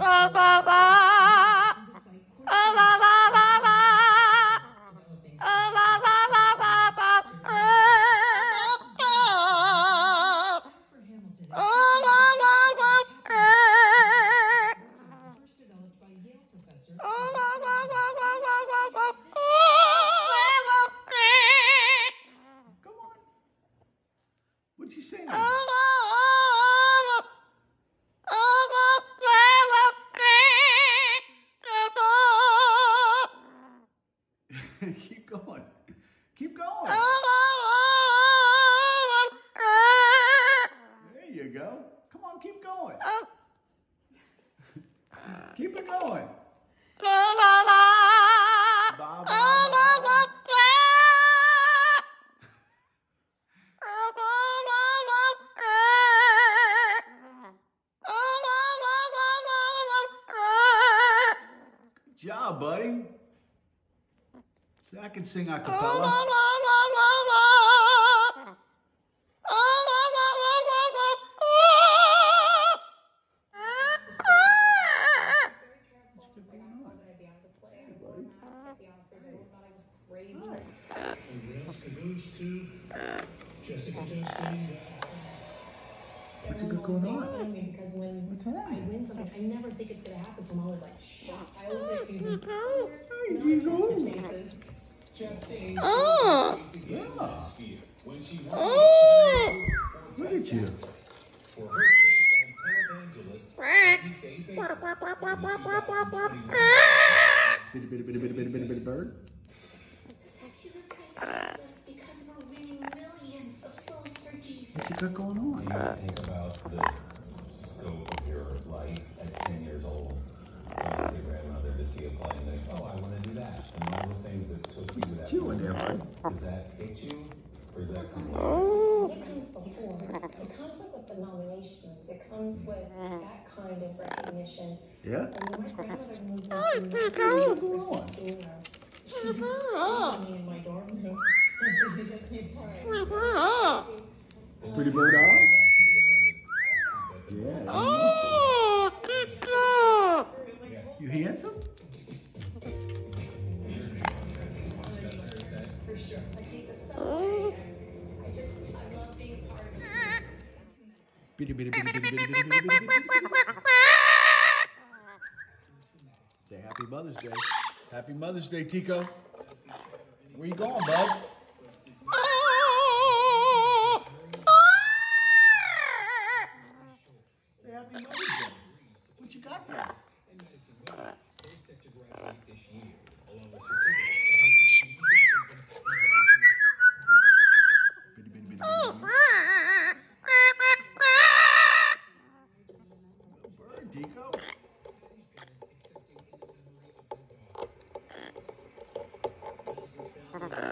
Bye bye. Go. Come on, keep going. keep it going. Ba, ba, ba. Good job, buddy. See, I can sing a cappella. What's it going on? because when What's on? I win something, I never think it's gonna happen, so I'm always like shocked. I always like these you go. non-accepted faces. Chastain Yeah. Oh. Look at you. for her take on televangelist Faye Bakker. Bitty, bitty, bitty, bitty, bitty, bitty, bitty bird. because we're winning millions of souls for Jesus. What's you got going You on? used to think about the scope of your life at 10 years old. Going to your grandmother to see a play and think, oh, I want to do that. And all the things that took you to that You in there, point. Does that hit you? Or is that come later? It comes before. It comes up with the it comes with that kind of recognition. Yeah. And my grandmother moved uh, me in my dorm Pretty bird dog. Yeah. Oh, you handsome? Say happy Mother's Day. Happy Mother's Day, Tico. Where you going, bud? Say happy Mother's Day. What you got there?